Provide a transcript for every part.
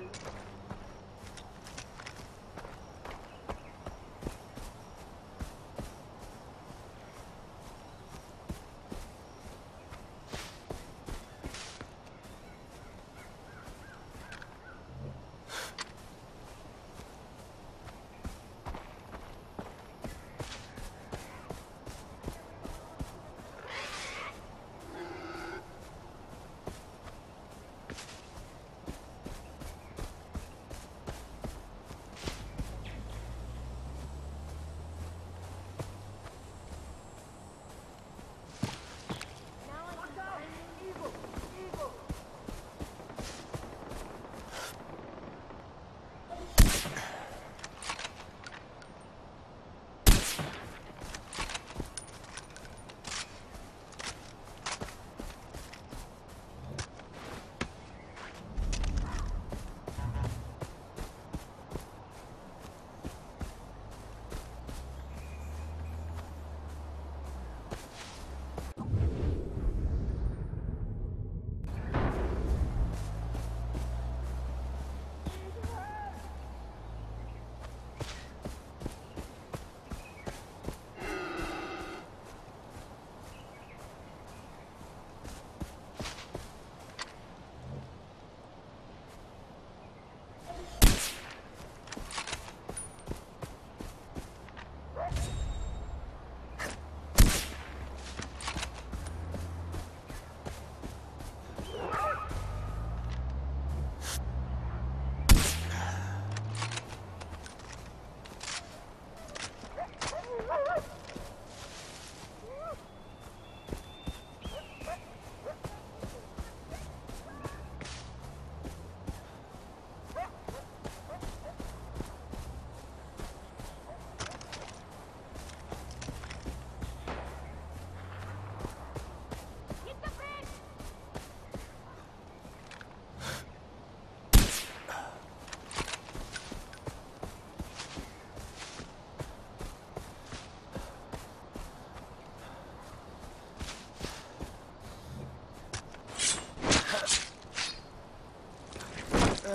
through.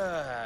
Uh,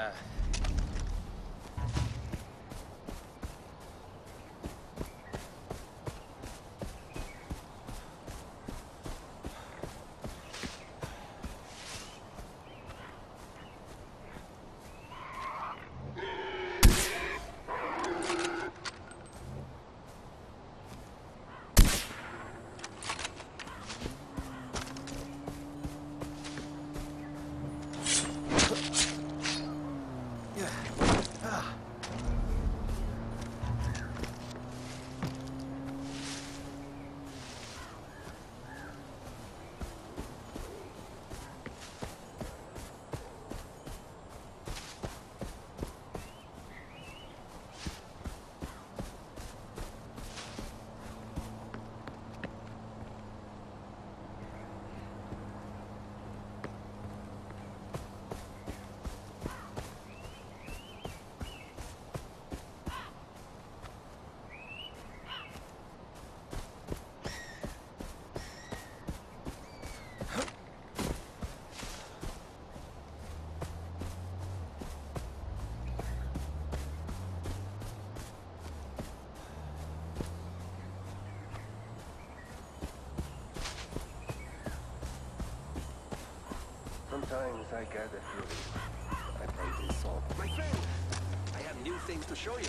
Sometimes I a feeling I might be solved. My friend, I have new things to show you.